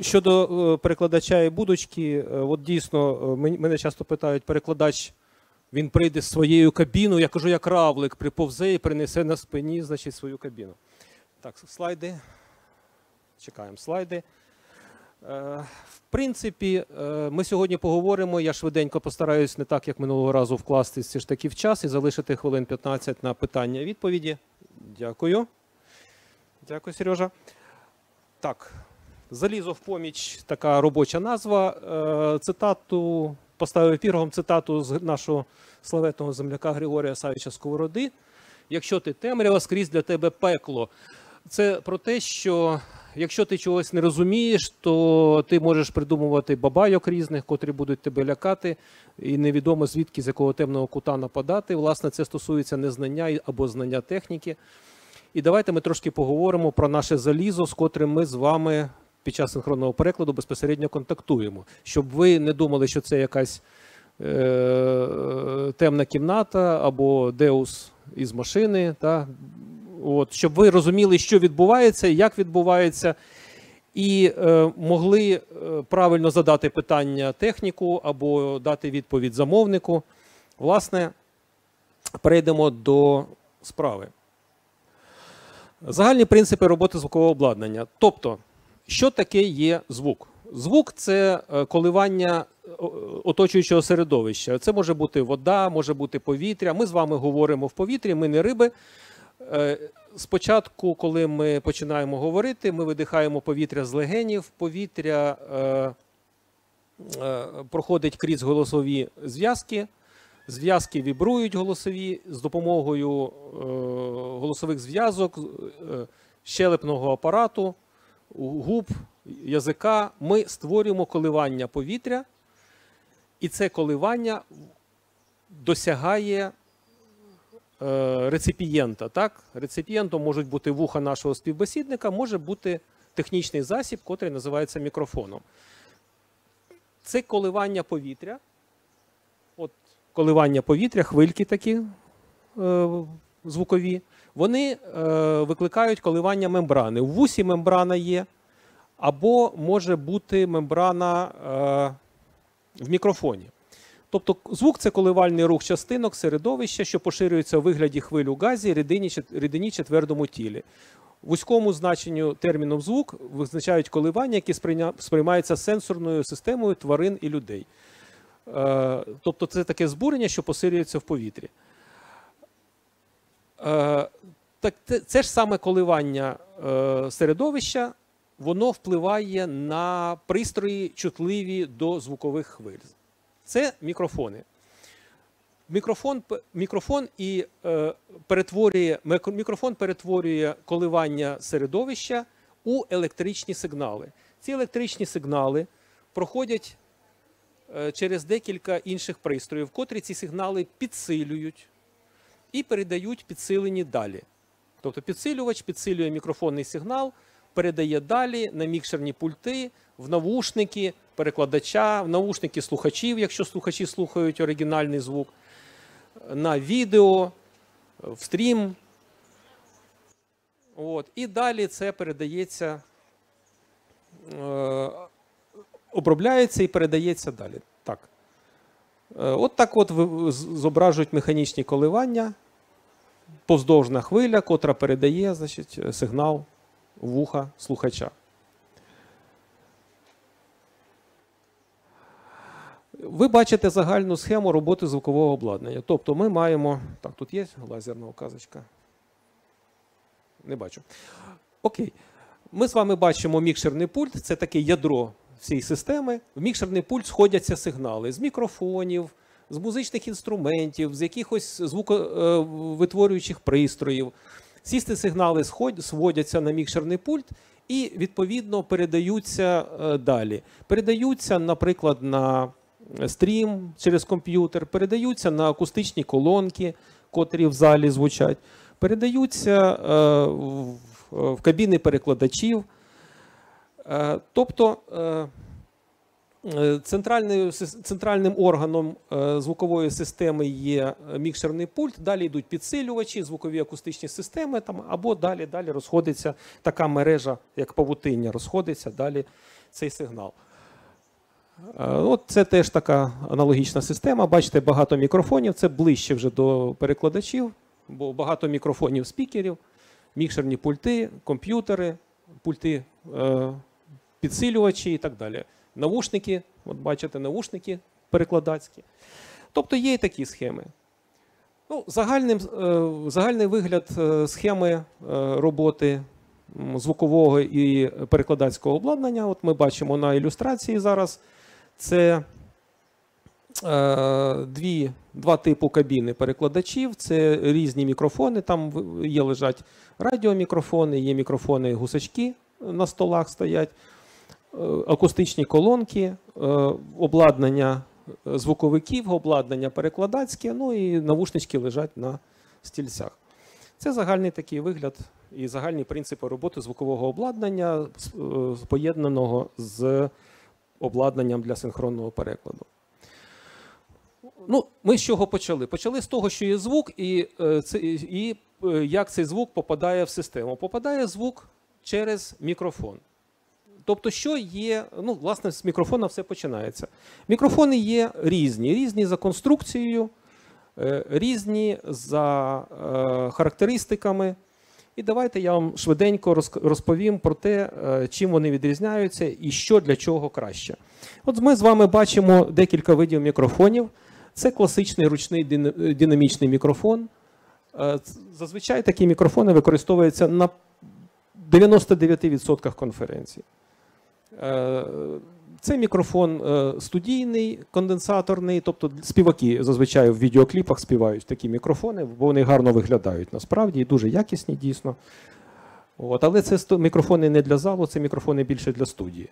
щодо е, перекладача і будочки, е, от дійсно е, мене часто питають, перекладач він прийде з своєю кабіною. Я кажу, як равлик, приповзе і принесе на спині значить, свою кабіну. Так, слайди. Чекаємо слайди. В принципі, ми сьогодні поговоримо. Я швиденько постараюсь не так, як минулого разу, вкластись все ж таки в час і залишити хвилин 15 на питання і відповіді. Дякую. Дякую, Сережа. Так, залізо в поміч така робоча назва. Е, Цитату поставив піргом цитату з нашого славетного земляка Григорія Савіча Сковороди. Якщо ти темрява, скрізь для тебе пекло. Це про те, що якщо ти чогось не розумієш, то ти можеш придумувати бабайок різних, котрі будуть тебе лякати, і невідомо звідки з якого темного кута нападати. Власне, це стосується незнання або знання техніки. І давайте ми трошки поговоримо про наше залізо, з котрим ми з вами під час синхронного перекладу безпосередньо контактуємо, щоб ви не думали, що це якась е, темна кімната або деус із машини. Та? От, щоб ви розуміли, що відбувається, як відбувається, і е, могли е, правильно задати питання техніку або дати відповідь замовнику. Власне, перейдемо до справи. Загальні принципи роботи звукового обладнання. Тобто, що таке є звук? Звук це е, коливання е, оточуючого середовища. Це може бути вода, може бути повітря. Ми з вами говоримо в повітрі, ми не риби. Е, Спочатку, коли ми починаємо говорити, ми видихаємо повітря з легенів, повітря проходить крізь голосові зв'язки, зв'язки вібрують голосові з допомогою е, голосових зв'язок, щелепного апарату, губ, язика. Ми створюємо коливання повітря, і це коливання досягає е, реципієнта. Так? Реципієнтом можуть бути вуха нашого співбесідника, може бути технічний засіб, котрий називається мікрофоном. Це коливання повітря. От коливання повітря, хвильки такі е, звукові, вони е, викликають коливання мембрани. У вусі мембрана є, або може бути мембрана е, в мікрофоні. Тобто звук це коливальний рух частинок середовища, що поширюється у вигляді хвиль у газі, рідині, чи тілі. Вузькому значенню терміном звук визначають коливання, які сприймаються сенсорною системою тварин і людей. Е, Тобто це таке збурення, що поширюється в повітрі. Е, Так це, ж саме коливання е, середовища, воно впливає на пристрої, чутливі до звукових хвиль. Це мікрофони. Мікрофон, мікрофон і е, перетворює мікрофон перетворює коливання середовища у електричні сигнали. Ці електричні сигнали проходять е, через декілька інших пристроїв, котрі ці сигнали підсилюють і передають підсилені далі. Тобто підсилювач підсилює мікрофонний сигнал, передає далі на мікшерні пульти, в навушники перекладача, в навушники слухачів, якщо слухачі слухають оригінальний звук, на відео, в стрім. От. І далі це передається, е, обробляється і передається далі. Так. Е, От так от зображують механічні коливання, повздовжна хвиля, котра передає значить, сигнал вуха слухача. Ви бачите загальну схему роботи звукового обладнання. Тобто ми маємо. Так, тут є лазерна указочка. Не бачу. Окей. Ми з вами бачимо мікшерний пульт, це таке ядро всієї системи. В мікшерний пульт сходяться сигнали з мікрофонів, з музичних інструментів, з якихось звуковитворюючих пристроїв. Ці сигнали сводяться на мікшерний пульт і відповідно передаються е, далі. Передаються, наприклад, на стрім через комп'ютер, передаються на акустичні колонки, котрі в залі звучать, передаються е, в, кабіни перекладачів. Е, Тобто е, е, центральною сис- центральним органом е, звукової системи є е, мікшерний пульт, далі йдуть підсилювачі, звукові акустичні системи, там, або далі, далі розходиться така мережа, як павутиння, розходиться далі цей сигнал. Е, От це теж така аналогічна система. Бачите, багато мікрофонів. Це ближче вже до перекладачів, бо багато мікрофонів спікерів, мікшерні пульти, комп'ютери, пульти е, підсилювачі і так далі. Навушники, от бачите, навушники перекладацькі. Тобто є і такі схеми. Ну, загальним, е, загальний вигляд е, схеми е, роботи звукового і перекладацького обладнання. От ми бачимо на ілюстрації зараз. Це дві, два типу кабіни перекладачів, це різні мікрофони. Там є лежать радіомікрофони, є мікрофони гусачки на столах стоять, акустичні колонки, е, обладнання е, звуковиків, обладнання перекладацьке, ну і навушнички лежать на стільцях. Це загальний такий вигляд і загальні принципи роботи звукового обладнання, е, поєднаного з обладнанням для синхронного перекладу. Ну, ми з чого почали? Почали з того, що є звук, і, е, і е, як цей звук попадає в систему. Попадає звук через мікрофон. Тобто, що є, ну, власне, з мікрофона все починається. Мікрофони є різні, різні за конструкцією, е, різні за е, характеристиками. І давайте я вам швиденько розповім про те, е, чим вони відрізняються і що для чого краще. От ми з вами бачимо декілька видів мікрофонів. Це класичний ручний динамічний мікрофон. Зазвичай такі мікрофони використовуються на 99% конференцій. Е, Це мікрофон е, студійний, конденсаторний, тобто співаки зазвичай в відеокліпах співають такі мікрофони, бо вони гарно виглядають насправді і дуже якісні дійсно. От, але це мікрофони не для залу, це мікрофони більше для студії.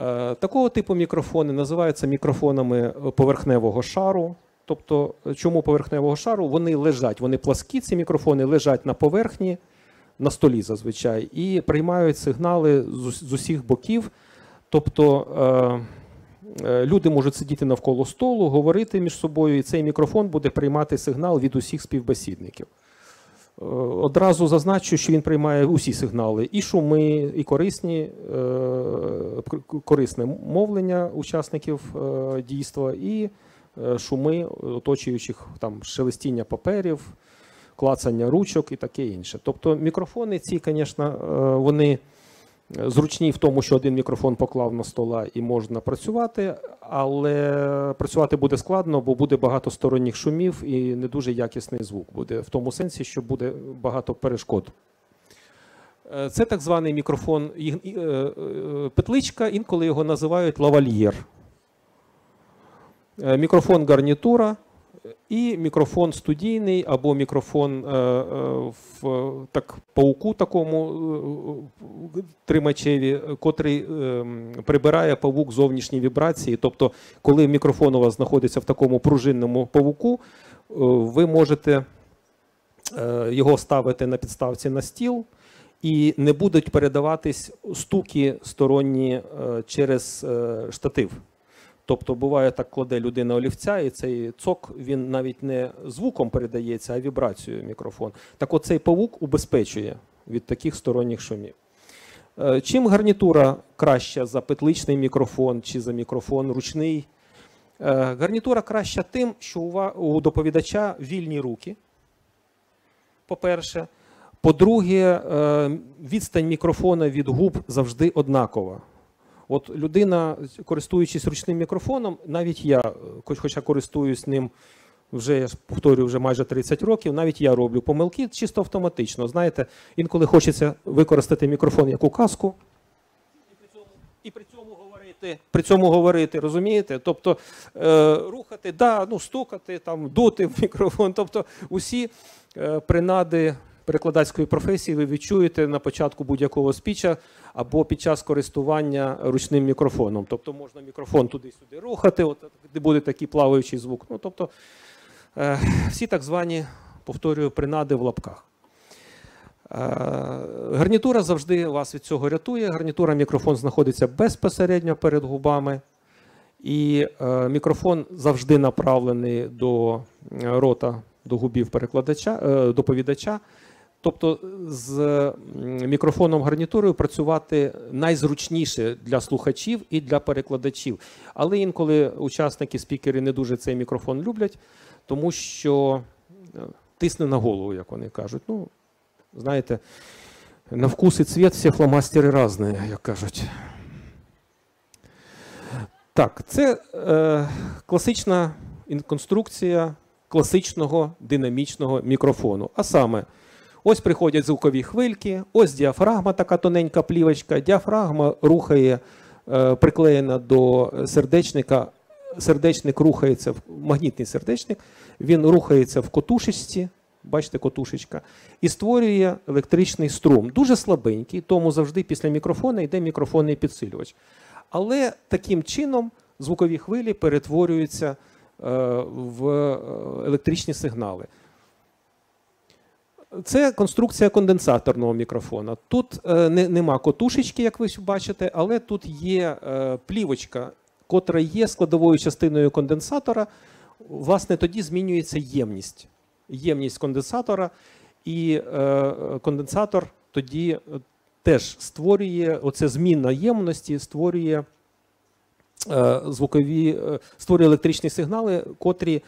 Е, Такого типу мікрофони називаються мікрофонами поверхневого шару. Тобто, чому поверхневого шару? Вони лежать, вони пласкі, ці мікрофони лежать на поверхні, на столі зазвичай, і приймають сигнали з усіх боків. Тобто е, е, люди можуть сидіти навколо столу, говорити між собою, і цей мікрофон буде приймати сигнал від усіх співбесідників. Е, Одразу зазначу, що він приймає усі сигнали: і шуми, і корисні, корисне мовлення учасників дійства, і шуми оточуючих там шелестіння паперів, клацання ручок і таке інше. Тобто мікрофони ці, звісно, е, вони зручні в тому, що один мікрофон поклав на стола і можна працювати, але працювати буде складно, бо буде багато сторонніх шумів і не дуже якісний звук буде в тому сенсі, що буде багато перешкод. Е, Це так званий мікрофон е, петличка, інколи його називають лавальєр. Мікрофон гарнітура і мікрофон студійний або мікрофон е, е, в так, пауку такому е, тримачеві, котрий е, прибирає павук зовнішні вібрації. Тобто, коли мікрофон у вас знаходиться в такому пружинному павуку, ви можете його ставити на підставці на стіл. І не будуть передаватись стуки сторонні через штатив. Тобто буває так, кладе людина олівця, і цей цок він навіть не звуком передається, а вібрацією мікрофон. Так от цей павук убезпечує від таких сторонніх шумів. Е, Чим гарнітура краща за петличний мікрофон чи за мікрофон ручний? Е, Гарнітура краща тим, що у доповідача вільні руки. По-перше. По-друге, е, відстань мікрофона від губ завжди однакова. От людина, користуючись ручним мікрофоном, навіть я, е, хоч- хоча користуюсь ним вже, я повторюю, вже майже 30 років, навіть я роблю помилки чисто автоматично. Знаєте, інколи хочеться використати мікрофон як указку. І при цьому, і при цьому говорити, при цьому говорити, розумієте? Тобто е, рухати, да, ну, стукати, там, дути в мікрофон. Тобто усі е, принади перекладацької професії ви відчуєте на початку будь-якого спіча або під час користування ручним мікрофоном. Тобто можна мікрофон туди-сюди рухати, от де буде такий плаваючий звук. Ну, тобто е, всі так звані, повторюю, принади в лапках. Е, Гарнітура завжди вас від цього рятує. Гарнітура мікрофон знаходиться безпосередньо перед губами, і е, мікрофон завжди направлений до рота, до губів перекладача, е, доповідача. Тобто з мікрофоном гарнітурою працювати найзручніше для слухачів і для перекладачів. Але інколи учасники, спікери не дуже цей мікрофон люблять, тому що е, тисне на голову, як вони кажуть. Ну, знаєте, на вкус і цвіт всі фломастери різні, як кажуть. Так, це е, класична конструкція класичного динамічного мікрофону. А саме, ось приходять звукові хвильки, ось діафрагма, така тоненька плівочка. Діафрагма рухає, е, приклеєна до сердечника. Сердечник рухається, в- магнітний сердечник, він рухається в котушечці, бачите, котушечка, і створює електричний струм. Дуже слабенький, тому завжди після мікрофона йде мікрофонний підсилювач. Але таким чином звукові хвилі перетворюються е, в е, електричні сигнали. Це конструкція конденсаторного мікрофона. Тут е, не, нема котушечки, як ви бачите, але тут є е, плівочка, котра є складовою частиною конденсатора. Власне, тоді змінюється ємність. Ємність конденсатора, і е, конденсатор тоді е, теж створює оце зміна ємності, створює е, звукові, е, створює електричні сигнали, котрі,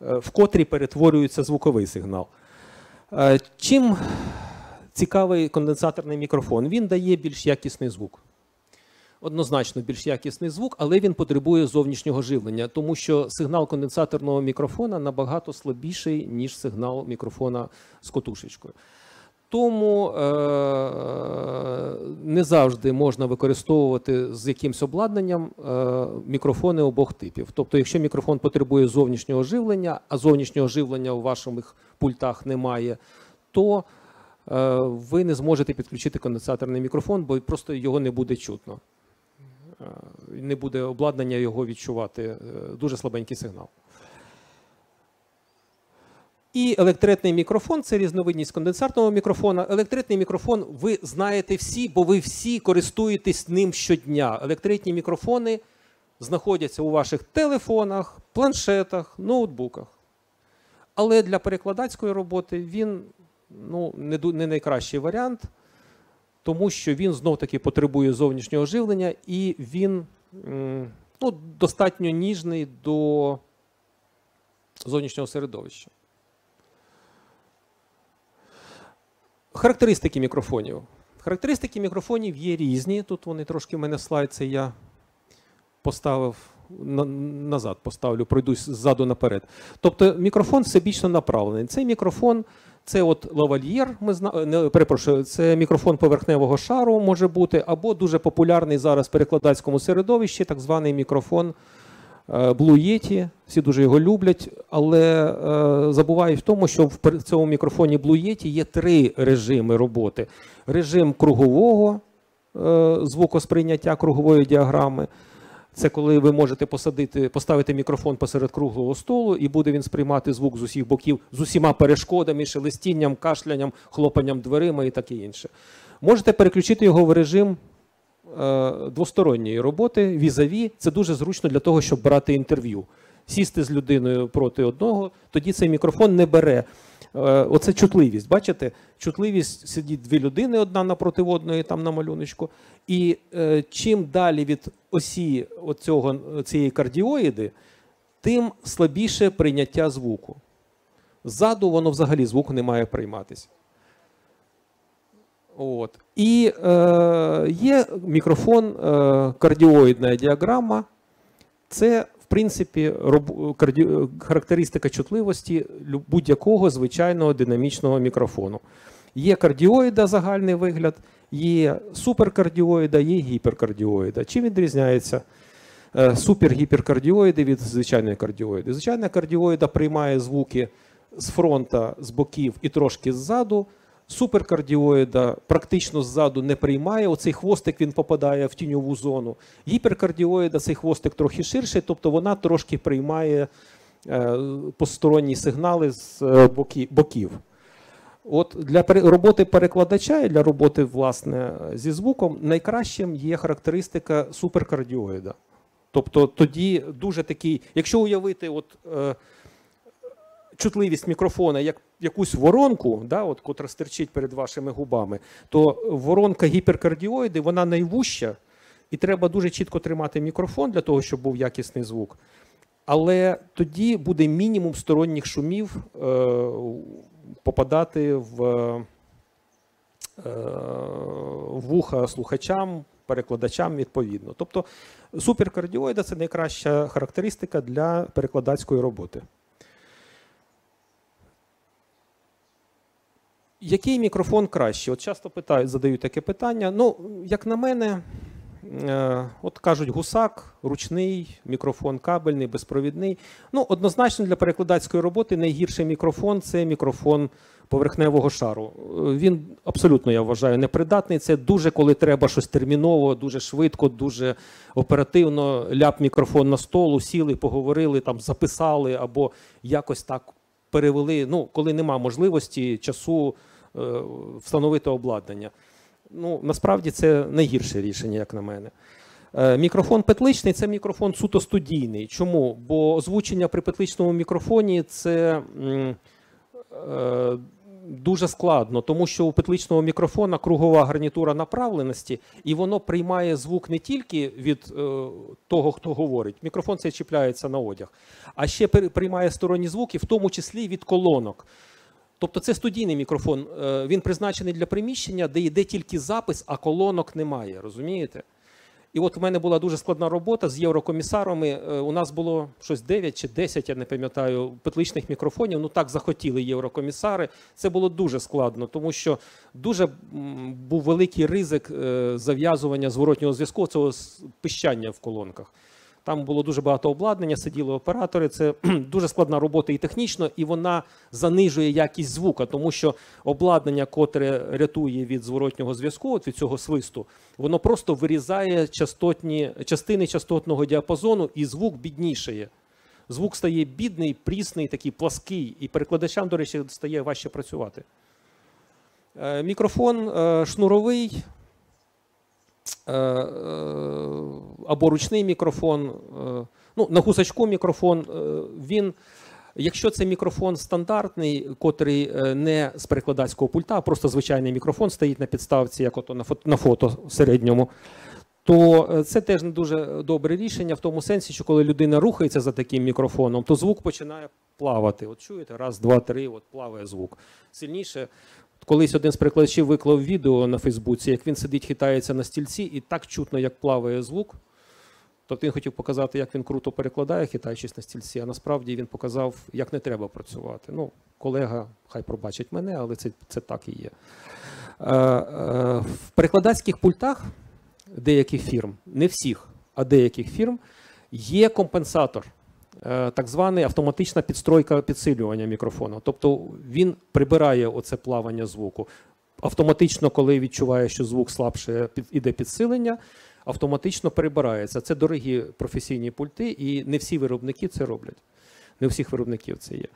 в котрі перетворюється звуковий сигнал. Е, Чим цікавий конденсаторний мікрофон? Він дає більш якісний звук. Однозначно більш якісний звук, але він потребує зовнішнього живлення, тому що сигнал конденсаторного мікрофона набагато слабіший, ніж сигнал мікрофона з котушечкою. Тому е- не завжди можна використовувати з якимось обладнанням е- мікрофони обох типів. Тобто, якщо мікрофон потребує зовнішнього живлення, а зовнішнього живлення у ваших пультах немає, то е- ви не зможете підключити конденсаторний мікрофон, бо просто його не буде чутно. Не буде обладнання його відчувати. Дуже слабенький сигнал. І електритний мікрофон це різновидність конденсатного мікрофона. Електритний мікрофон ви знаєте всі, бо ви всі користуєтесь ним щодня. Електритні мікрофони знаходяться у ваших телефонах, планшетах, ноутбуках. Але для перекладацької роботи він ну, не, найкращий варіант, тому що він знов-таки потребує зовнішнього живлення і він ну, достатньо ніжний до зовнішнього середовища. Характеристики мікрофонів. Характеристики мікрофонів є різні. Тут вони трошки в мене слайд, це я поставив на- назад, поставлю, пройдусь ззаду наперед. Тобто мікрофон всебічно направлений. Цей мікрофон це от лавальєр, ми зна... не, перепрошую, це мікрофон поверхневого шару може бути, або дуже популярний зараз в перекладацькому середовищі, так званий мікрофон Blue Yeti. Всі дуже його люблять, але е, забувають в тому, що в цьому мікрофоні Blue Yeti є три режими роботи: режим кругового е, звукосприйняття кругової діаграми. Це коли ви можете посадити, поставити мікрофон посеред круглого столу, і буде він сприймати звук з усіх боків з усіма перешкодами, шелестінням, кашлянням, хлопанням дверима і таке інше. Можете переключити його в режим е, двосторонньої роботи, візаві. Це дуже зручно для того, щоб брати інтерв'ю. Сісти з людиною проти одного, тоді цей мікрофон не бере. Е, Оце чутливість. Бачите? Чутливість сидіть дві людини одна напроти одної, там на малюночку. І е, чим далі від осі оцього, цієї кардіоїди, тим слабіше прийняття звуку. Ззаду воно взагалі звуку не має прийматися. От. І е, є мікрофон, е, кардіоїдна діаграма. Це, в принципі, роб- карді... характеристика чутливості будь-якого звичайного динамічного мікрофону. Є кардіоїда, загальний вигляд, є суперкардіоїда, є гіперкардіоїда. Чим відрізняється е, супергіперкардіоїди від звичайної кардіоїди? Звичайна кардіоїда приймає звуки з фронта, з боків і трошки ззаду. Суперкардіоїда практично ззаду не приймає. Оцей хвостик він попадає в тіньову зону. Гіперкардіоїда цей хвостик трохи ширший, тобто вона трошки приймає е, посторонні сигнали з е, боків. От для роботи перекладача і для роботи власне зі звуком найкращим є характеристика суперкардіоїда. Тобто тоді дуже такий, якщо уявити, от, е, чутливість мікрофона як якусь воронку, да, от, котра стерчить перед вашими губами, то воронка гіперкардіоїди, вона найвужча, і треба дуже чітко тримати мікрофон для того, щоб був якісний звук. Але тоді буде мінімум сторонніх шумів е, попадати в, е, вуха слухачам, перекладачам відповідно. Тобто суперкардіоїда це найкраща характеристика для перекладацької роботи. Який мікрофон краще? От часто питають, задають таке питання. Ну, як на мене, е, от кажуть, гусак, ручний, мікрофон кабельний, безпровідний. Ну, однозначно для перекладацької роботи найгірший мікрофон це мікрофон поверхневого шару. Е, Він абсолютно, я вважаю, непридатний. Це дуже коли треба щось терміново, дуже швидко, дуже оперативно. Ляп мікрофон на столу, сіли, поговорили, там записали або якось так перевели. Ну, коли нема можливості часу встановити обладнання. Ну, насправді це найгірше рішення, як на мене. Е, Мікрофон петличний це мікрофон суто студійний. Чому? Бо озвучення при петличному мікрофоні це е, дуже складно, тому що у петличного мікрофона кругова гарнітура направленості, і воно приймає звук не тільки від е, того, хто говорить. Мікрофон цей чіпляється на одяг, а ще приймає сторонні звуки, в тому числі від колонок. Тобто це студійний мікрофон. Е, Він призначений для приміщення, де йде тільки запис, а колонок немає. Розумієте? І от у мене була дуже складна робота з єврокомісарами. Е, У нас було щось 9 чи 10, я не пам'ятаю, петличних мікрофонів. Ну так захотіли єврокомісари. Це було дуже складно, тому що дуже був великий ризик е, зав'язування зворотнього зв'язку, цього пищання в колонках. Там було дуже багато обладнання, сиділи оператори. Це дуже складна робота і технічно, і вона занижує якість звука, тому що обладнання, котре рятує від зворотнього зв'язку, от від цього свисту, воно просто вирізає частотні частини частотного діапазону, і звук біднішає. Звук стає бідний, прісний, такий плаский, і перекладачам, до речі, стає важче працювати. Е, Мікрофон е, шнуровий або ручний мікрофон. е, Ну, на гусачку мікрофон. е, Він, якщо це мікрофон стандартний, котрий е, не з перекладацького пульта, а просто звичайний мікрофон стоїть на підставці, як ото на фото, на фото середньому. То е, це теж не дуже добре рішення в тому сенсі, що коли людина рухається за таким мікрофоном, то звук починає плавати. От чуєте, раз, два, три, от плаває звук. Сильніше. Колись один з перекладачів виклав відео на Фейсбуці, як він сидить, хитається на стільці, і так чутно, як плаває звук. Тобто він хотів показати, як він круто перекладає, хитаючись на стільці, а насправді він показав, як не треба працювати. Ну, колега, хай пробачить мене, але це, це так і є. Е, е, в перекладацьких пультах деяких фірм, не всіх, а деяких фірм, є компенсатор, так званий автоматична підстройка підсилювання мікрофона. Тобто він прибирає оце плавання звуку. Автоматично, коли відчуває, що звук слабше, іде підсилення, автоматично перебирається. Це дорогі професійні пульти, і не всі виробники це роблять. Не у всіх виробників це є.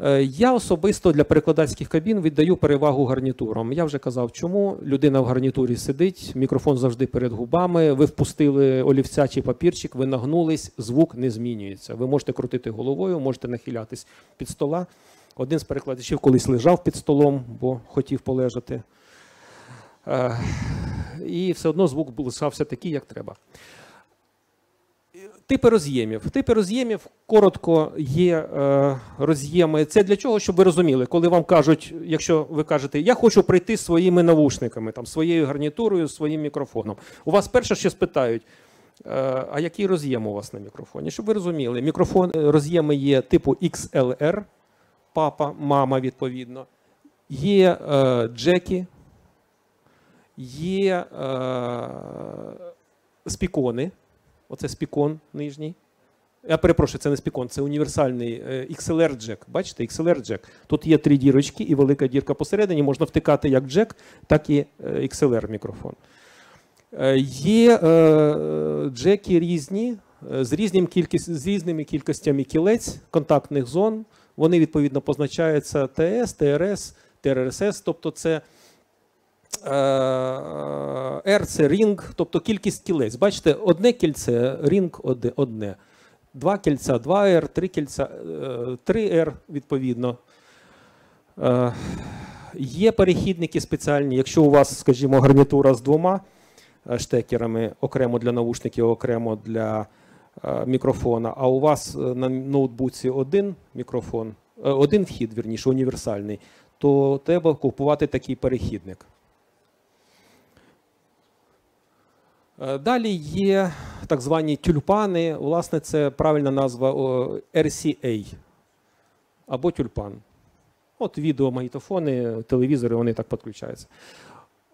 Е, Я особисто для перекладацьких кабін віддаю перевагу гарнітурам. Я вже казав, чому людина в гарнітурі сидить, мікрофон завжди перед губами. Ви впустили олівця чи папірчик, ви нагнулись, звук не змінюється. Ви можете крутити головою, можете нахилятись під стола. Один з перекладачів колись лежав під столом, бо хотів полежати. Е, І все одно звук лишався такий, як треба. Типи роз'ємів. Типи роз'ємів коротко є е, роз'єми. Це для чого, щоб ви розуміли, коли вам кажуть, якщо ви кажете, я хочу прийти своїми навушниками, там, своєю гарнітурою, своїм мікрофоном. У вас перше, що спитають, е, а який роз'єм у вас на мікрофоні? Щоб ви розуміли, мікрофон е, роз'єми є типу XLR, папа, мама, відповідно. Є е, джеки, є е, спікони. Оце спікон нижній. Я перепрошую, це не спікон, це універсальний е, XLR джек. Бачите, XLR джек. Тут є три дірочки і велика дірка посередині. Можна втикати як джек, так і е, XLR мікрофон. Е, Є джеки різні, з, різним кількість, з різними кількостями кілець, контактних зон. Вони відповідно позначаються TS, TRS, TRRS, тобто це R це ring, тобто кількість кілець. Бачите, одне кільце, ring одне. Два кільця 2R, три кільця 3R, відповідно. Е, Є перехідники спеціальні, якщо у вас, скажімо, гарнітура з двома е, штекерами, окремо для наушників, окремо для е, мікрофона, а у вас е, на ноутбуці один мікрофон, е, один вхід, вірніше, універсальний, то треба купувати такий перехідник. Е, Далі є так звані тюльпани. Власне, це правильна назва RCA або тюльпан. От відеомагнітофони, телевізори, вони так підключаються.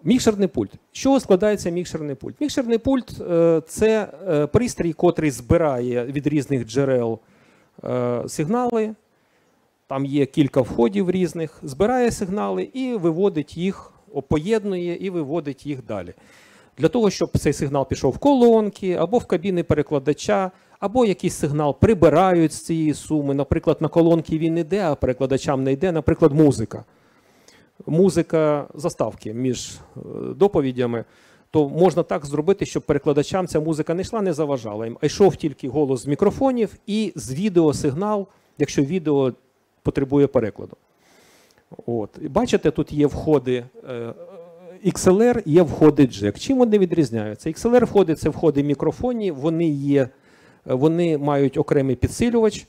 Мікшерний пульт. З чого складається мікшерний пульт? Мікшерний пульт е, це е, пристрій, котрий збирає від різних джерел е, сигнали. Там є кілька входів різних, збирає сигнали і виводить їх, поєднує і виводить їх далі. Для того, щоб цей сигнал пішов в колонки або в кабіни перекладача, або якийсь сигнал прибирають з цієї суми. Наприклад, на колонки він йде, а перекладачам не йде, наприклад, музика. Музика заставки між е, доповідями, то можна так зробити, щоб перекладачам ця музика не йшла, не заважала їм, а йшов тільки голос з мікрофонів і з відеосигнал, якщо відео потребує перекладу. От. Бачите, тут є входи е, XLR, є входи джек. Чим вони відрізняються? XLR входи це входи мікрофонні, вони є, вони мають окремий підсилювач,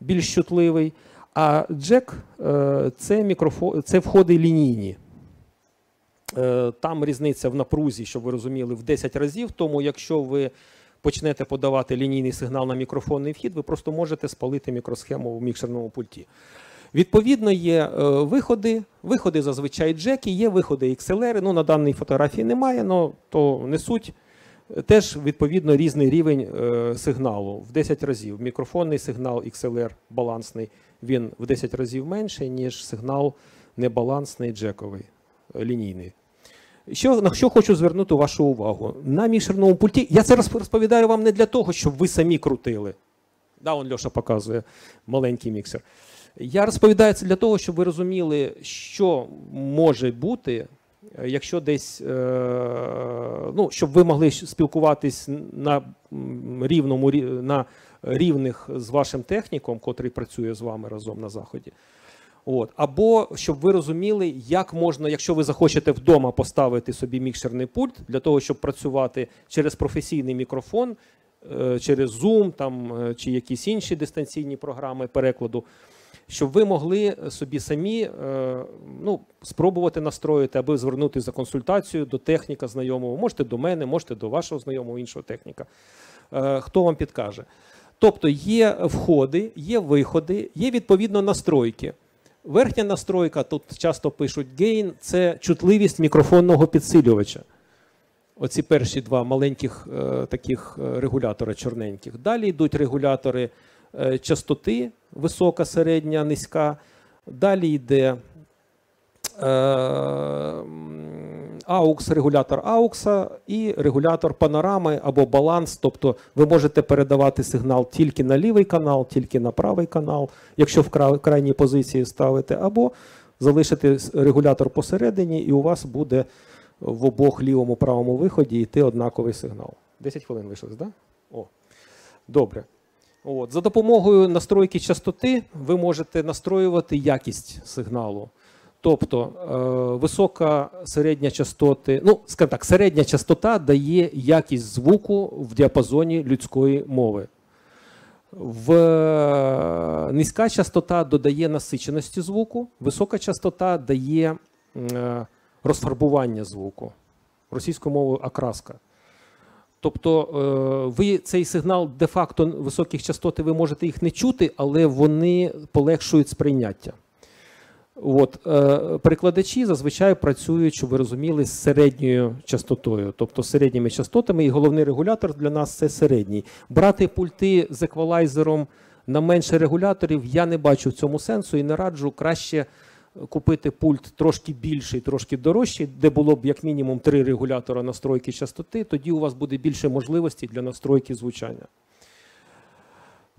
більш чутливий. А джек е, це, мікрофон, це входи лінійні. Е, Там різниця в напрузі, щоб ви розуміли, в 10 разів. Тому якщо ви почнете подавати лінійний сигнал на мікрофонний вхід, ви просто можете спалити мікросхему в мікшерному пульті. Відповідно, є е, виходи. Виходи зазвичай джеки, є виходи XLR. Ну, на даній фотографії немає, але то не суть. Теж відповідно різний рівень е, сигналу в 10 разів. Мікрофонний сигнал XLR балансний, він в 10 разів менший, ніж сигнал небалансний джековий, е, лінійний. Що, на що хочу звернути вашу увагу? На мікшерному пульті. Я це розповідаю вам не для того, щоб ви самі крутили. Да, он Льоша показує маленький міксер. Я розповідаю це для того, щоб ви розуміли, що може бути, е, якщо десь, е, ну, щоб ви могли спілкуватись на рівному на рівних з вашим техніком, котрий працює з вами разом на заході. От. Або щоб ви розуміли, як можна, якщо ви захочете вдома поставити собі мікшерний пульт для того, щоб працювати через професійний мікрофон, е, через Zoom там, чи якісь інші дистанційні програми перекладу, щоб ви могли собі самі е, ну, спробувати настроїти, аби звернутися за консультацією до техніка знайомого. Можете до мене, можете до вашого знайомого іншого техніка. Е, Хто вам підкаже? Тобто є входи, є виходи, є відповідно настройки. Верхня настройка, тут часто пишуть гейн, це чутливість мікрофонного підсилювача. Оці перші два маленьких е, таких е, регулятора чорненьких. Далі йдуть регулятори частоти, висока, середня, низька. Далі йде е, AUX, регулятор AUX і регулятор панорами або баланс. Тобто ви можете передавати сигнал тільки на лівий канал, тільки на правий канал, якщо в крайній позиції ставите, або залишити регулятор посередині, і у вас буде в обох лівому правому виході йти однаковий сигнал. 10 хвилин лишилось, так? Да? О, добре. От. За допомогою настройки частоти ви можете настроювати якість сигналу. Тобто е, висока середня частоти, ну, скажімо так, середня частота дає якість звуку в діапазоні людської мови. В е, низька частота додає насиченості звуку, висока частота дає е, розфарбування звуку. Російською мовою окраска. Тобто е, ви цей сигнал де-факто високих частот, ви можете їх не чути, але вони полегшують сприйняття. От, е, перекладачі зазвичай працюють, щоб ви розуміли, з середньою частотою, тобто середніми частотами, і головний регулятор для нас це середній. Брати пульти з еквалайзером на менше регуляторів я не бачу в цьому сенсу і не раджу краще купити пульт трошки більший, трошки дорожчий, де було б як мінімум три регулятора настройки частоти, тоді у вас буде більше можливостей для настройки звучання.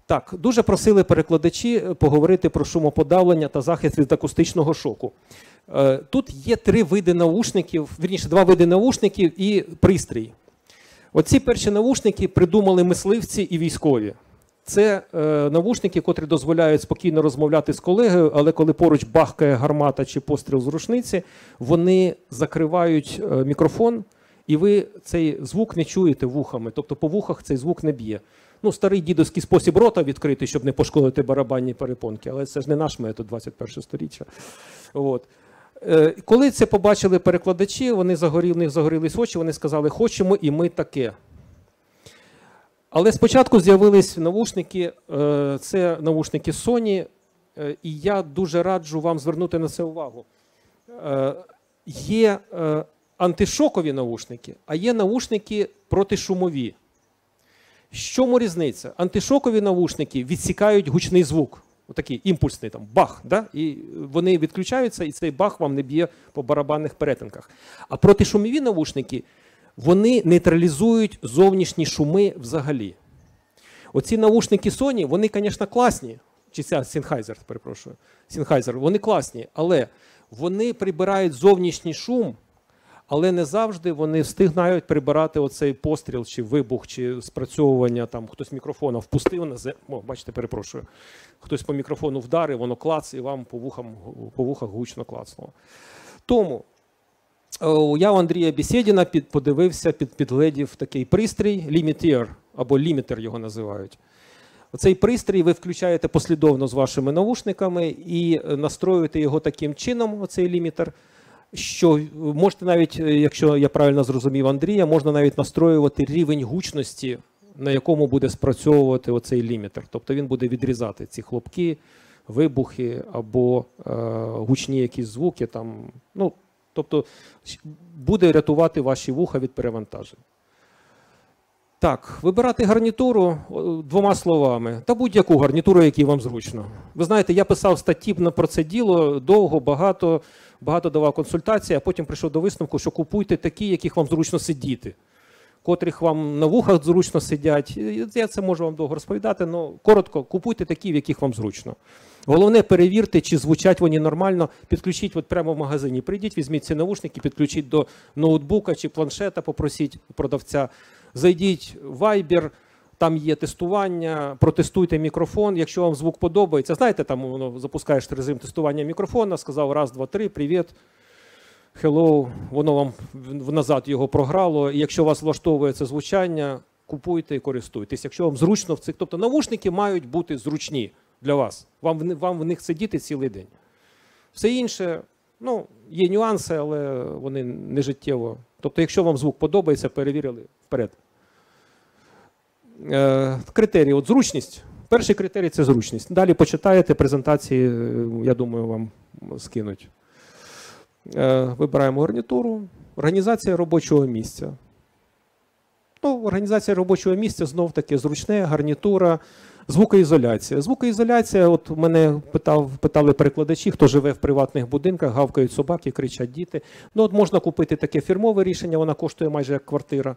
Так, дуже просили перекладачі поговорити про шумоподавлення та захист від акустичного шоку. Е, Тут є три види наушників, вірніше, два види наушників і пристрій. Оці перші наушники придумали мисливці і військові. Це е, навушники, котрі дозволяють спокійно розмовляти з колегою, але коли поруч бахкає гармата чи постріл з рушниці, вони закривають е, мікрофон, і ви цей звук не чуєте вухами. Тобто по вухах цей звук не б'є. Ну, старий дідовський спосіб рота відкрити, щоб не пошкодити барабанні перепонки, але це ж не наш метод 21 століття. От. Е, Коли це побачили перекладачі, вони загоріли, в них загорілись очі, вони сказали, хочемо і ми таке. Але спочатку з'явились навушники, е, це навушники Sony, е, і я дуже раджу вам звернути на це увагу. Е, Є антишокові навушники, а є навушники протишумові. В чому різниця? Антишокові навушники відсікають гучний звук. Отакий імпульсний там бах, да? і вони відключаються, і цей бах вам не б'є по барабанних перетинках. А протишумові навушники вони нейтралізують зовнішні шуми взагалі. Оці навушники Sony, вони, звісно, класні. Чи ця Sennheiser, перепрошую. Sennheiser, вони класні, але вони прибирають зовнішній шум, але не завжди вони встигнають прибирати оцей постріл, чи вибух, чи спрацьовування. Там хтось мікрофона впустив на землю. О, бачите, перепрошую. Хтось по мікрофону вдарив, воно клац, і вам по вухам, по вухах гучно клацнуло. Тому я у Андрія Бісєдіна подивився, під, підгледів такий пристрій, Limiter, або лімітер його називають. Цей пристрій ви включаєте послідовно з вашими навушниками і настроюєте його таким чином, оцей лімітер, що можете навіть, е, якщо я правильно зрозумів Андрія, можна навіть настроювати рівень гучності, на якому буде спрацьовувати оцей лімітер. Тобто він буде відрізати ці хлопки, вибухи або е, гучні якісь звуки. Там, ну, тобто буде рятувати ваші вуха від перевантажень. Так, вибирати гарнітуру двома словами. Та будь-яку гарнітуру, якій вам зручно. Ви знаєте, я писав статті про це діло довго, багато, багато давав консультацій, а потім прийшов до висновку, що купуйте такі, яких вам зручно сидіти, котрих вам на вухах зручно сидять. Я це можу вам довго розповідати, але коротко, купуйте такі, в яких вам зручно. Головне, перевірте, чи звучать вони нормально. Підключіть от прямо в магазині. Прийдіть, візьміть ці навушники, підключіть до ноутбука чи планшета, попросіть продавця. Зайдіть в Viber, там є тестування, протестуйте мікрофон. Якщо вам звук подобається, знаєте, там воно запускаєш режим тестування мікрофона, сказав раз, два, три, привіт. Hello, воно вам назад його програло. І якщо вас влаштовує це звучання, купуйте і користуйтесь. Якщо вам зручно в цих, тобто навушники мають бути зручні для вас. Вам вам в них сидіти цілий день. Все інше, ну, є нюанси, але вони не життєво. Тобто, якщо вам звук подобається, перевірили вперед. Е, критерії, от зручність. Перший критерій це зручність. Далі почитаєте презентації, е, я думаю, вам скинуть. Е, Вибираємо гарнітуру. Організація робочого місця. Ну, організація робочого місця знов таки зручне, гарнітура, звукоізоляція. Звукоізоляція, от мене питав, питали перекладачі, хто живе в приватних будинках, гавкають собаки, кричать діти. Ну, от можна купити таке фірмове рішення, вона коштує майже як квартира.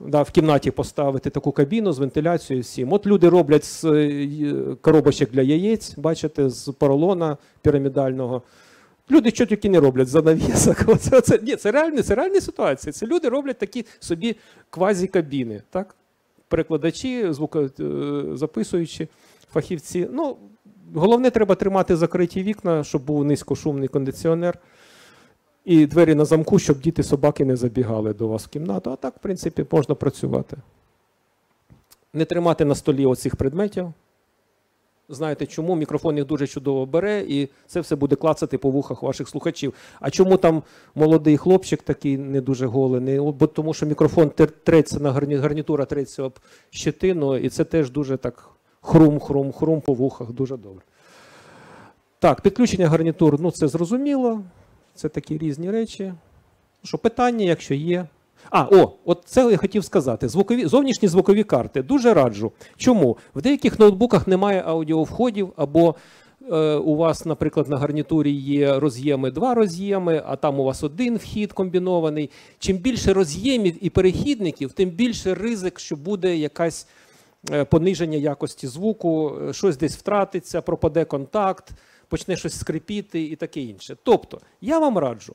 Да, в кімнаті поставити таку кабіну з вентиляцією всім. От люди роблять з е, коробочок для яєць, бачите, з поролона пірамідального. Люди що тільки не роблять занавісок. Оце, оце, ні, це реальні, це реальні ситуації. Це люди роблять такі собі квазі-кабіни. Так? Перекладачі, звукозаписуючі, фахівці. Ну, головне, треба тримати закриті вікна, щоб був низькошумний кондиціонер. І двері на замку, щоб діти собаки не забігали до вас в кімнату. А так, в принципі, можна працювати. Не тримати на столі оцих предметів. Знаєте чому? Мікрофон їх дуже чудово бере, і це все буде клацати по вухах ваших слухачів. А чому там молодий хлопчик такий не дуже голений? Бо тому що мікрофон треться на гарні- гарнітура треться об щетину, і це теж дуже так хрум-хрум-хрум по вухах, дуже добре. Так, підключення гарнітур, ну це зрозуміло. Це такі різні речі. Що питання, якщо є. А, о, от це я хотів сказати. Звукові, зовнішні звукові карти. Дуже раджу. Чому? В деяких ноутбуках немає аудіовходів, або е, у вас, наприклад, на гарнітурі є роз'єми, два роз'єми, а там у вас один вхід комбінований. Чим більше роз'ємів і перехідників, тим більше ризик, що буде якась е, пониження якості звуку, е, щось десь втратиться, пропаде контакт, почне щось скрипіти і таке інше. Тобто, я вам раджу.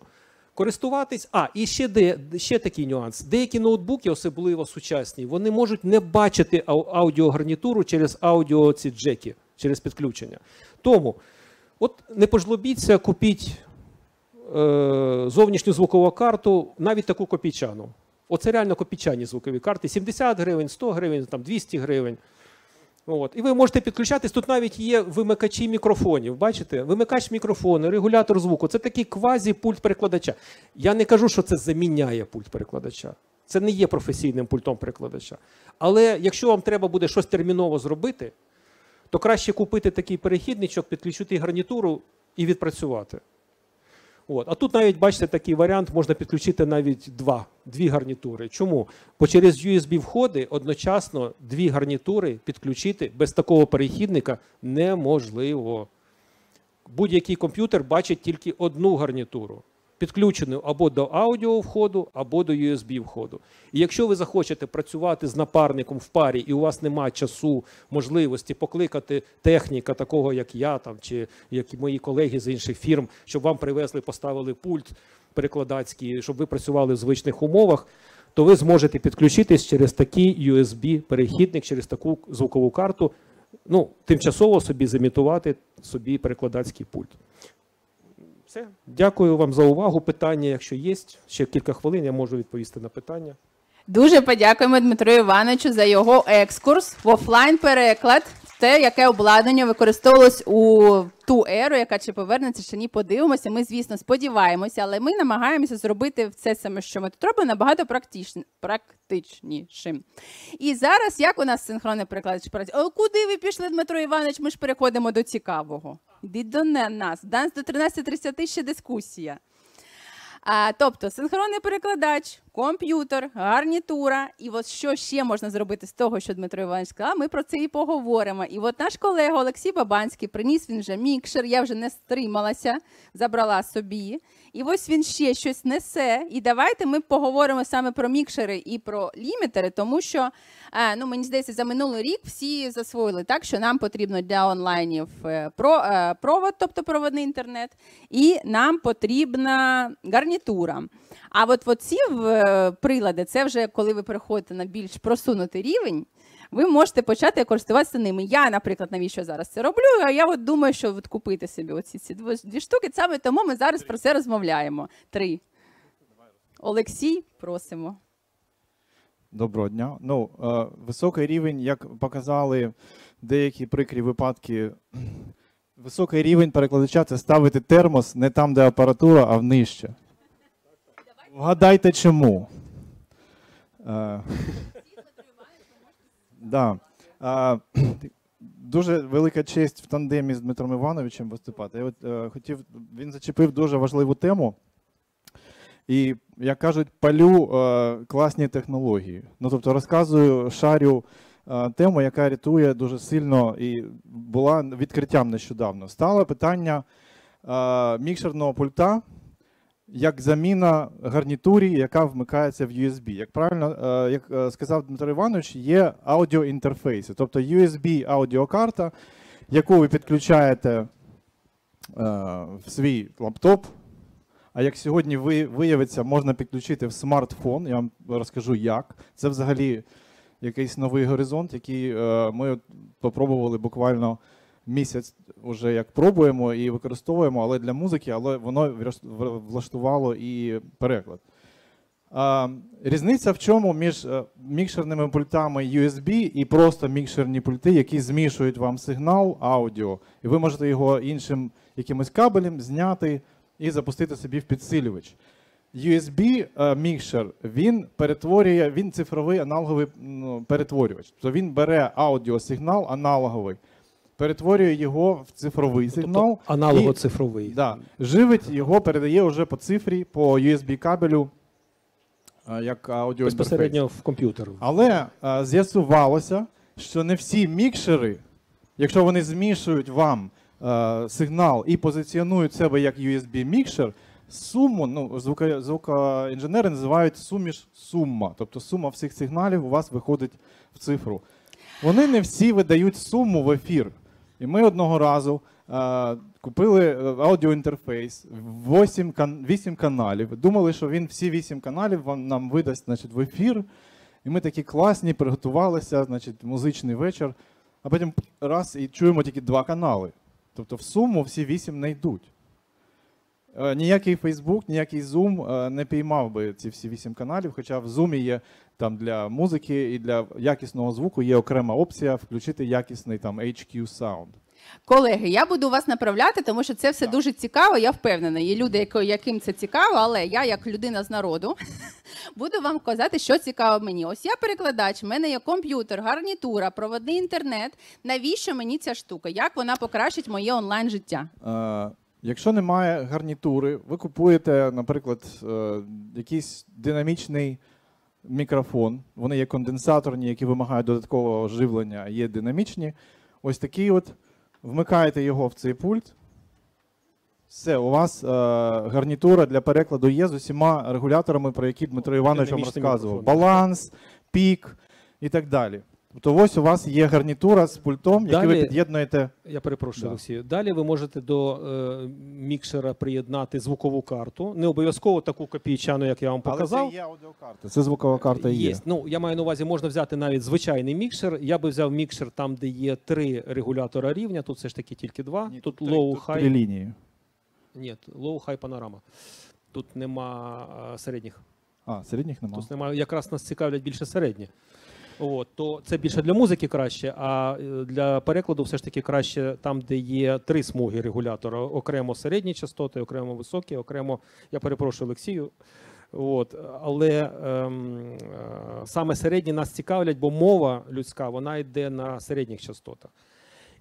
Користуватись. А, і ще, де, ще такий нюанс. Деякі ноутбуки, особливо сучасні, вони можуть не бачити ау- аудіогарнітуру через аудіо ці джеки, через підключення. Тому, от не пожлобіться, купіть е, зовнішню звукову карту, навіть таку копійчану. Оце реально копійчані звукові карти. 70 гривень, 100 гривень, там 200 гривень. От. І ви можете підключатись. Тут навіть є вимикачі мікрофонів. Бачите? Вимикач мікрофону, регулятор звуку. Це такий квазі-пульт перекладача. Я не кажу, що це заміняє пульт перекладача. Це не є професійним пультом перекладача. Але якщо вам треба буде щось терміново зробити, то краще купити такий перехідничок, підключити гарнітуру і відпрацювати. От. А тут навіть, бачите, такий варіант можна підключити навіть два, дві гарнітури. Чому? Бо через USB входи одночасно дві гарнітури підключити без такого перехідника неможливо. Будь-який комп'ютер бачить тільки одну гарнітуру, підключену або до аудіо входу, або до USB входу. І якщо ви захочете працювати з напарником в парі, і у вас немає часу, можливості покликати техніка, такого як я, там, чи як і мої колеги з інших фірм, щоб вам привезли, поставили пульт перекладацький, щоб ви працювали в звичних умовах, то ви зможете підключитись через такий USB-перехідник, через таку звукову карту, ну, тимчасово собі замітувати собі перекладацький пульт. Все. Дякую вам за увагу. Питання, якщо є, ще кілька хвилин, я можу відповісти на питання. Дуже подякуємо Дмитру Івановичу за його екскурс в офлайн переклад. Те, яке обладнання використовувалось у ту еру, яка чи повернеться, чи ні, подивимося. Ми, звісно, сподіваємося, але ми намагаємося зробити це саме, що ми тут робимо, набагато практичн- практичнішим. І зараз як у нас синхронний перекладач працює? О, куди ви пішли, Дмитро Іванович? Ми ж переходимо до цікавого. Йдіть до нас. Данс до 13.30 ще дискусія. А, тобто синхронний перекладач, комп'ютер, гарнітура. І от що ще можна зробити з того, що Дмитро Іванович сказав, ми про це і поговоримо. І от наш колега Олексій Бабанський приніс він вже мікшер, я вже не стрималася, забрала собі. І ось він ще щось несе. І давайте ми поговоримо саме про мікшери і про лімітери, тому що е, ну, мені здається, за минулий рік всі засвоїли так, що нам потрібно для онлайнів е, е, провод, тобто проводний інтернет, і нам потрібна гарнітура. А от, от ці е, прилади, це вже коли ви переходите на більш просунутий рівень. Ви можете почати користуватися ними. Я, наприклад, навіщо зараз це роблю? А я от думаю, що от купити собі оці ці дві, штуки. Саме тому ми зараз про це розмовляємо. Три. Олексій, просимо. Доброго дня. Ну, е, високий рівень, як показали деякі прикрі випадки, високий рівень перекладача це ставити термос не там, де апаратура, а нижче. Вгадайте чому. Е, да. Е, дуже велика честь в тандемі з Дмитром Івановичем виступати. Я от, е, хотів, він зачепив дуже важливу тему. І, як кажуть, палю е, класні технології. Ну, тобто розказую, шарю е, тему, яка рятує дуже сильно і була відкриттям нещодавно. Стало питання е, мікшерного пульта як заміна гарнітурі, яка вмикається в USB. Як правильно е, як е, сказав Дмитро Іванович, є аудіоінтерфейси, тобто USB аудіокарта, яку ви підключаєте е, в свій лаптоп. А як сьогодні виявиться, можна підключити в смартфон. Я вам розкажу як. Це взагалі якийсь новий горизонт, який ми попробували буквально місяць уже як пробуємо і використовуємо, але для музики, але воно влаштувало і переклад. Різниця в чому між е, мікшерними пультами USB і просто мікшерні пульти, які змішують вам сигнал аудіо, і ви можете його іншим якимось кабелем зняти і запустити собі в підсилювач. USB е, мікшер він перетворює, він цифровий аналоговий ну, перетворювач. Тобто він бере аудіосигнал аналоговий, перетворює його в цифровий сигнал. Тобто аналого-цифровий. Да, живить його, передає вже по цифрі, по USB кабелю, е, як аудіоінтерфейс. Безпосередньо в комп'ютер. Але е, з'ясувалося, що не всі мікшери, якщо вони змішують вам е, сигнал і позиціонують себе як USB-мікшер, суму, ну, звука, звукоінженери називають суміш сума. Тобто сума всіх сигналів у вас виходить в цифру. Вони не всі видають суму в ефір. І ми одного разу е, купили е, аудіоінтерфейс, 8, кан- 8 каналів. Думали, що він всі 8 каналів вам, нам видасть значить, в ефір. І ми такі класні, приготувалися, значить, музичний вечір. А потім раз і чуємо тільки два канали. Тобто в суму всі 8 не йдуть. Е, Ніякий Facebook, ніякий Zoom е, не піймав би ці всі 8 каналів, хоча в Zoom є там для музики і для якісного звуку є окрема опція включити якісний там HQ Sound. Колеги, я буду вас направляти, тому що це все дуже цікаво. Я впевнена. Є люди, яким це цікаво, але я, як людина з народу, буду вам казати, що цікаво мені. Ось я перекладач, в мене є комп'ютер, гарнітура, проводний інтернет. Навіщо мені ця штука? Як вона покращить моє онлайн життя? Якщо немає гарнітури, ви купуєте, наприклад, е, якийсь динамічний мікрофон. Вони є конденсаторні, які вимагають додаткового живлення, а є динамічні. Ось такий от. Вмикаєте його в цей пульт. Все, у вас е, гарнітура для перекладу є з усіма регуляторами, про які Дмитро Іванович вам розказував. Баланс, пік і так далі. Тобто ось у вас є гарнітура з пультом, який ви Далі- під'єднуєте. Я перепрошую, Да. Олексію. Далі ви можете до е, мікшера приєднати звукову карту. Не обов'язково таку копійчану, як я вам показав. Але це є аудіокарта. Це звукова карта є. Ну, я маю на увазі, можна взяти навіть звичайний мікшер. Я би взяв мікшер там, де є три регулятора рівня. Тут все ж таки тільки два. Ні, тут три- low, тут high. три лінії. Ні, low, high панорама. Тут нема а, середніх. А, середніх немає. Тут немає. Якраз нас цікавлять більше середні. От, то це більше для музики краще, а е, для перекладу все ж таки краще там, де є три смуги регулятора: окремо середні частоти, окремо високі, окремо, я перепрошую Олексію. От, але ем, е, саме середні нас цікавлять, бо мова людська вона йде на середніх частотах.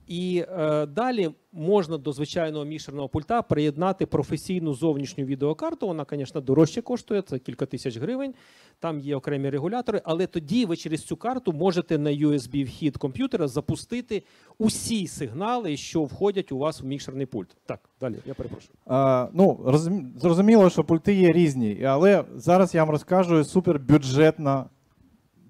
І е, далі можна до звичайного мішерного пульта приєднати професійну зовнішню відеокарту. Вона, звісно, дорожче коштує, це кілька тисяч гривень. Там є окремі регулятори, але тоді ви через цю карту можете на USB вхід комп'ютера запустити усі сигнали, що входять у вас в мікшерний пульт. Так, далі, я перепрошую. А, ну, розумі- зрозуміло, що пульти є різні, але зараз я вам розкажу супербюджетна,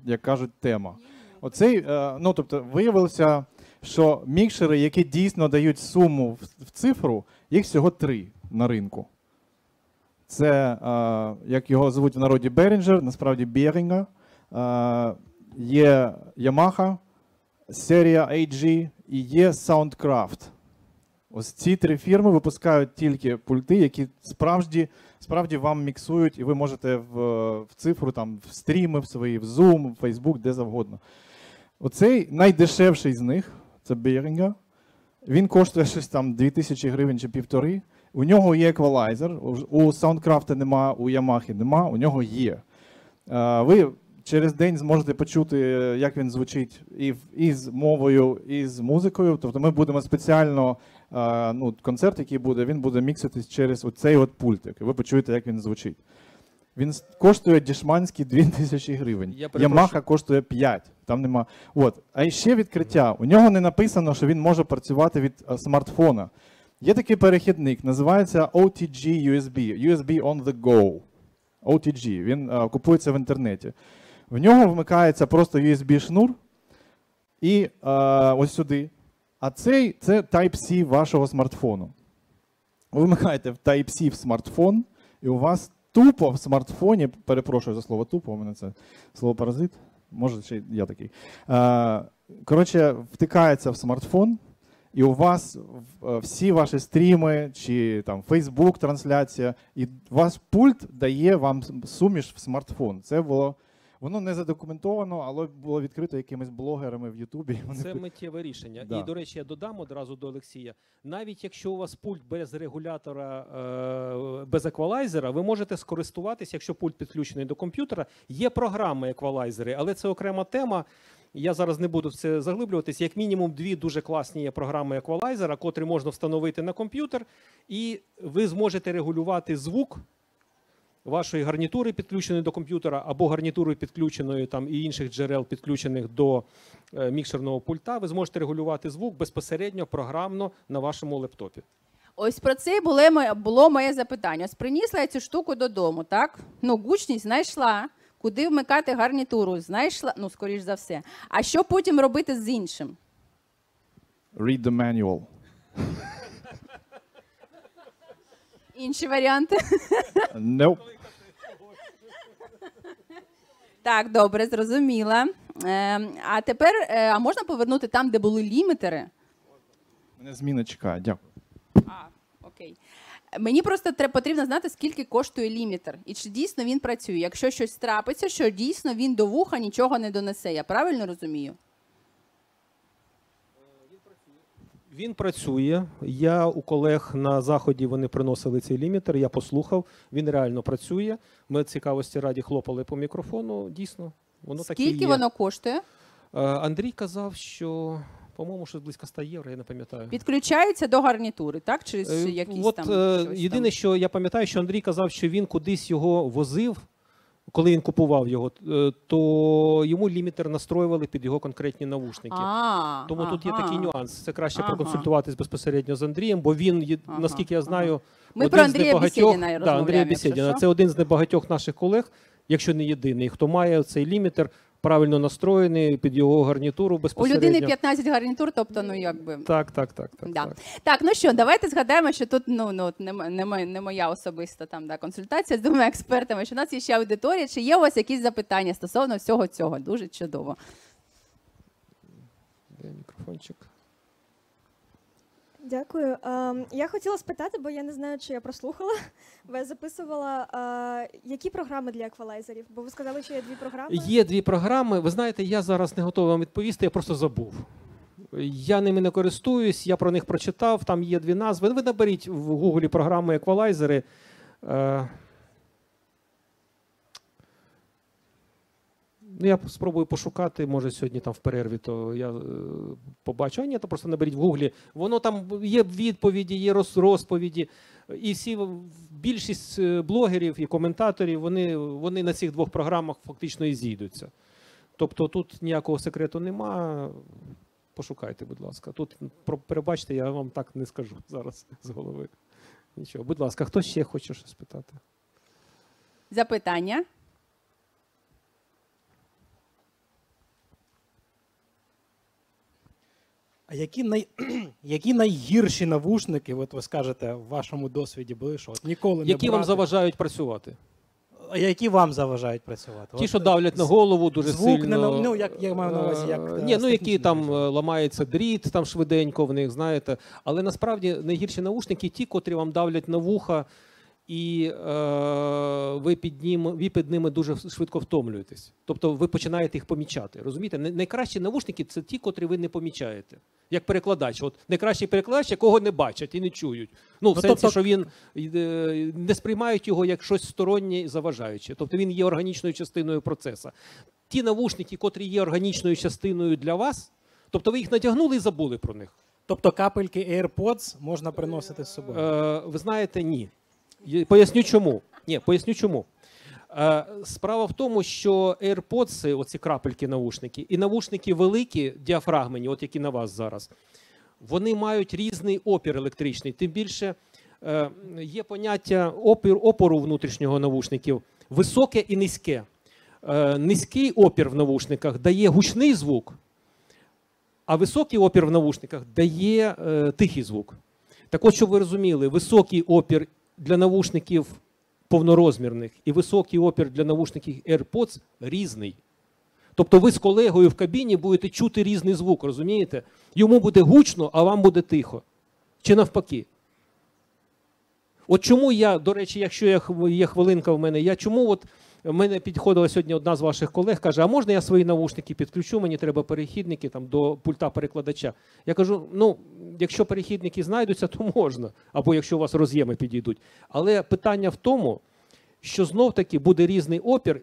як кажуть, тема. Оцей, е, ну, тобто, виявилося, що мікшери, які дійсно дають суму в, цифру, їх всього три на ринку. Це, е, як його звуть в народі Behringer, насправді Behringer. Е, є Yamaha, серія AG і є Soundcraft. Ось ці три фірми випускають тільки пульти, які справді, справді вам міксують, і ви можете в, в цифру, там, в стріми в свої, в Zoom, в Facebook, де завгодно. Оцей найдешевший з них це Behringer. Він коштує щось там 2000 гривень чи півтори. У нього є еквалайзер. У Soundcraft нема, у Yamaha нема, у нього є. Е, Ви через день зможете почути, як він звучить і, з мовою, і з музикою. Тобто ми будемо спеціально, е, ну, концерт, який буде, він буде мікситись через оцей от пультик. Ви почуєте, як він звучить. Він коштує дешманські 2000 гривень. Я перепрошую. Коштує 5. Там нема. От. А ще відкриття. У нього не написано, що він може працювати від е, смартфона. Є такий перехідник, називається OTG USB. USB on the go. OTG. Він е, купується в інтернеті. В нього вмикається просто USB-шнур і е, ось сюди. А цей це Type-C вашого смартфону. Ви вмикаєте в Type-C в смартфон, і у вас тупо в смартфоні, перепрошую за слово тупо, у мене це слово паразит. Може, ще я такий. Е, коротше, втикається в смартфон, і у вас е, всі ваші стріми чи там Facebook трансляція, і ваш пульт дає вам суміш в смартфон. Це було. Воно не задокументовано, але було відкрито якимись блогерами в Ютубі. Це миттєве рішення. Да. І, до речі, я додам одразу до Олексія. Навіть якщо у вас пульт без регулятора, е, без еквалайзера, ви можете скористуватися, якщо пульт підключений до комп'ютера. Є програми еквалайзери, але це окрема тема. Я зараз не буду в це заглиблюватися. Як мінімум, дві дуже класні є програми еквалайзера, котрі можна встановити на комп'ютер, і ви зможете регулювати звук вашої гарнітури, підключеної до комп'ютера, або гарнітури підключеної там і інших джерел, підключених до е, мікшерного пульта. Ви зможете регулювати звук безпосередньо програмно на вашому лептопі. Ось про це було моє, було моє запитання. Ось принісла я цю штуку додому, так? Ну, гучність знайшла. Куди вмикати гарнітуру? Знайшла, ну, скоріш за все. А що потім робити з іншим? read the manual. Інші варіанти. Nope. Так, добре, зрозуміла. Е, а тепер, е, а можна повернути там, де були лімітери? Мене зміна чекає. Дякую. А, окей. Мені просто треба потрібно знати, скільки коштує лімітер, і чи дійсно він працює. Якщо щось трапиться, що дійсно він до вуха нічого не донесе. Я правильно розумію? Він працює. Я у колег на заході вони приносили цей лімітер. Я послухав. Він реально працює. Ми цікавості раді хлопали по мікрофону. Дійсно, воно таке Скільки є. воно коштує? Е, Андрій казав, що по-моєму, щось близько 100 євро, я не пам'ятаю. Підключається до гарнітури, так? Чи Е, якісь От там е, щось єдине, там? що я пам'ятаю, що Андрій казав, що він кудись його возив, коли він купував його, е, то йому лімітер настроювали під його конкретні навушники. А, Тому тут є ага. такий нюанс. Це краще Ага. проконсультуватись безпосередньо з Андрієм, бо він, є- Ага, наскільки я знаю, Ми один про з Андрія небагатьох- Бесєдіна да. Андрія якщо Це один з небагатьох наших колег, якщо не єдиний, хто має цей лімітер правильно настроєний під його гарнітуру У людини 15 гарнітур, тобто, ну якби. Так, так, так, так. Да. так. Так, ну що, давайте згадаємо, що тут ну, ну не, не, не моя особиста там да, консультація з двома експертами, що у нас є ще аудиторія. Чи є у вас якісь запитання стосовно всього цього? Дуже чудово. Де мікрофончик? Дякую. Ем, я хотіла спитати, бо я не знаю, чи я прослухала. Я записувала, е, які програми для еквалайзерів? Бо ви сказали, що є дві програми. Є дві програми. Ви знаєте, я зараз не готовий вам відповісти, я просто забув. Я ними не користуюсь, я про них прочитав. Там є дві назви. Ви наберіть в Гуглі програми еквалайзери. Ну, я спробую пошукати, може сьогодні там в перерві, то я е, побачу. А ні, то просто наберіть в Гуглі. Воно там є відповіді, є роз- розповіді. І всі більшість е, блогерів і коментаторів вони, вони на цих двох програмах фактично і зійдуться. Тобто тут ніякого секрету нема. Пошукайте, будь ласка. Тут про перебачте, я вам так не скажу зараз з голови. Нічого, будь ласка, хто ще хоче щось питати? Запитання? А які, най... які найгірші навушники, от ви скажете, в вашому досвіді були, що от ніколи не Які вам брати? заважають працювати? А які вам заважають працювати? Ті, що давлять на голову дуже звук сильно. не на- ну, як- я маю на увазі, як, Е, е, Ні, ну які там е, ламається дріт, там швиденько в них, знаєте. Але насправді найгірші наушники ті, котрі вам давлять на вуха, і е, ви, під ним, ви під ними дуже швидко втомлюєтесь. Тобто ви починаєте їх помічати. Розумієте? Най- Найкращі навушники це ті, котрі ви не помічаєте. Як перекладач. От найкращий перекладач, якого не бачать і не чують. Ну, в Ну, сенсі, тобто- що він е, не сприймають його як щось стороннє і заважаюче. Тобто він є органічною частиною процесу. Ті навушники, котрі є органічною частиною для вас, тобто ви їх натягнули і забули про них. Тобто капельки AirPods можна приносити з собою. Е, ви знаєте, ні. Поясню чому. Ні, поясню чому. Е, справа в тому, що AirPods, оці крапельки наушники, і наушники великі, діафрагмені, от які на вас зараз, вони мають різний опір електричний. Тим більше е, є поняття опір, опору внутрішнього навушників високе і низьке. Е, низький опір в навушниках дає гучний звук, а високий опір в навушниках дає тихий звук. Так от, щоб ви розуміли, високий опір для навушників повнорозмірних і високий опір для навушників AirPods різний. Тобто ви з колегою в кабіні будете чути різний звук, розумієте? Йому буде гучно, а вам буде тихо. Чи навпаки. От чому я, до речі, якщо є хвилинка в мене, я чому от мене підходила сьогодні одна з ваших колег, каже: а можна я свої навушники підключу? Мені треба перехідники там до пульта перекладача. Я кажу: ну, якщо перехідники знайдуться, то можна, або якщо у вас роз'єми підійдуть. Але питання в тому, що знов таки буде різний опір.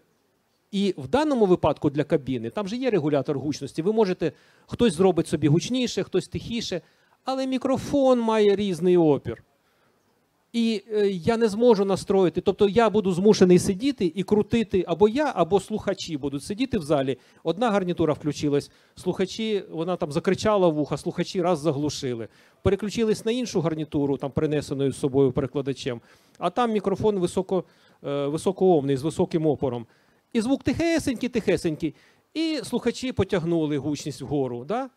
І в даному випадку для кабіни там же є регулятор гучності. Ви можете, хтось зробить собі гучніше, хтось тихіше, але мікрофон має різний опір. І е, я не зможу настроїти. Тобто я буду змушений сидіти і крутити або я, або слухачі будуть сидіти в залі. Одна гарнітура включилась, слухачі, вона там закричала вуха, слухачі раз заглушили. Переключились на іншу гарнітуру, там принесеною з собою перекладачем, а там мікрофон високо, е, високоомний з високим опором. І звук тихесенький, тихесенький. І слухачі потягнули гучність вгору. Да?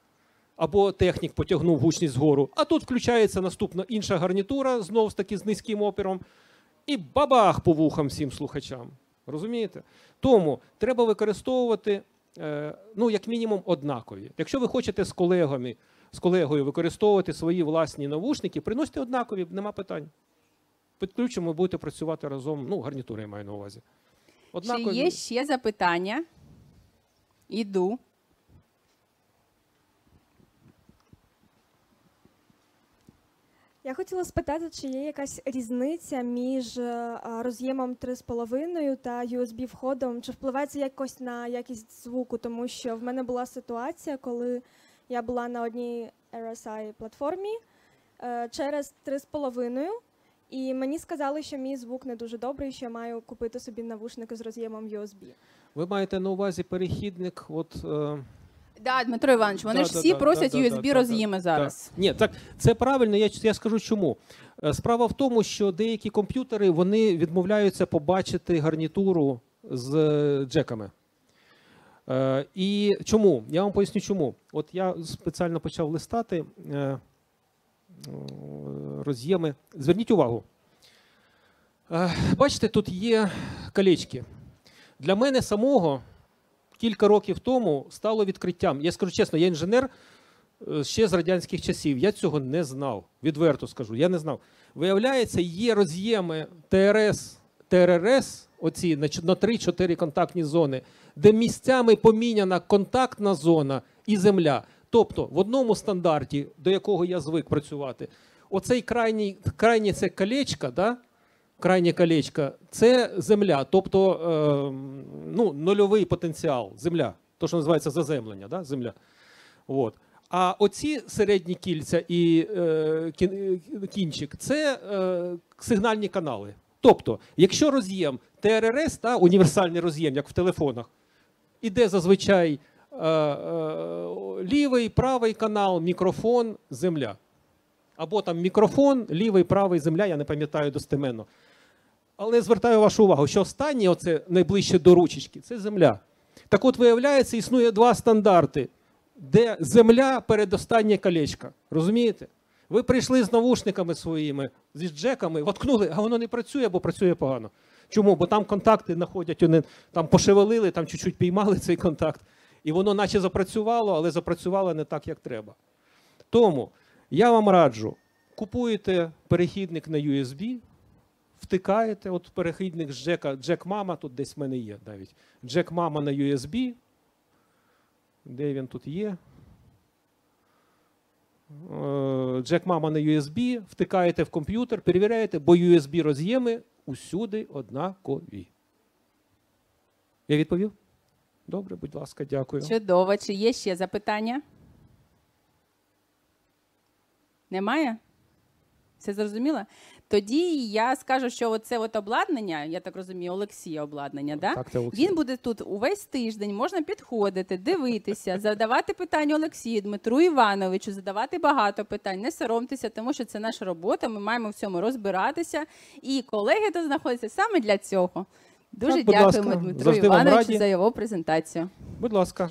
Або технік потягнув гучність згору. А тут включається наступна інша гарнітура, знову ж таки з низьким опіром, і бабах по вухам всім слухачам. Розумієте? Тому треба використовувати, е, ну, як мінімум, однакові. Якщо ви хочете з колегами, з колегою використовувати свої власні навушники, приносите однакові, нема питань. Підключимо, будете працювати разом. Ну, гарнітури я маю на увазі. Чи є ще запитання? Іду. Я хотіла спитати, чи є якась різниця між е, роз'ємом 3,5 та USB входом, чи впливає це якось на якість звуку, тому що в мене була ситуація, коли я була на одній RSI платформі е, через 3,5, і мені сказали, що мій звук не дуже добрий, що я маю купити собі навушники з роз'ємом USB. Ви маєте на увазі перехідник, от. Да, Дмитро Іванович, вони Да, ж да, всі да, просять USB да, зараз. Ні, так це правильно. Я, я скажу чому. Е, Справа в тому, що деякі комп'ютери вони відмовляються побачити гарнітуру з е, джеками. Е, і чому? Я вам поясню, чому. От я спеціально почав листати е, е, роз'єми. Зверніть увагу. Е, бачите, тут є колечки. Для мене самого кілька років тому стало відкриттям. Я скажу чесно, я інженер е, ще з радянських часів. Я цього не знав. Відверто скажу, я не знав. Виявляється, є роз'єми ТРС, ТРРС, оці на на 3-4 контактні зони, де місцями поміняна контактна зона і земля. Тобто в одному стандарті, до якого я звик працювати, оцей крайній, крайнє це колечко, да? Крайнє колечко, це земля, тобто е, ну, нульовий потенціал, земля, то, що називається заземлення, да? земля. От. А оці середні кільця і е, е, кінчик це е, сигнальні канали. Тобто, якщо роз'єм ТРРС, та, універсальний роз'єм, як в телефонах, іде зазвичай лівий, правий канал, мікрофон, земля. Або там мікрофон, лівий, правий, земля, я не пам'ятаю достеменно. Але звертаю вашу увагу, що останнє, оце найближче до ручечки, це земля. Так от, виявляється, існує два стандарти, де земля передостаннє колечко. Розумієте? Ви прийшли з навушниками своїми, зі джеками, воткнули, а воно не працює, бо працює погано. Чому? Бо там контакти знаходять, вони там пошевелили, там чуть-чуть піймали цей контакт, і воно наче запрацювало, але запрацювало не так, як треба. Тому я вам раджу, купуєте перехідник на USB, втикаєте, от перехідник з джека, джек мама, тут десь в мене є навіть. Джек мама на USB. Де він тут є? Е, Джек мама на USB, втикаєте в комп'ютер, перевіряєте, бо USB роз'єми усюди однакові. Я відповів? Добре, будь ласка, дякую. Чудово. Чи є ще запитання? Немає? Все зрозуміло? Тоді я скажу, що оце от обладнання, я так розумію, Олексія обладнання, да? Так. Він буде тут увесь тиждень, можна підходити, дивитися, задавати питання Олексію, Дмитру Івановичу, задавати багато питань. Не соромтеся, тому що це наша робота. Ми маємо в цьому розбиратися. І колеги тут знаходяться саме для цього. Дуже Так, дякуємо ласка, Дмитру завжди Івановичу за його презентацію. Будь ласка.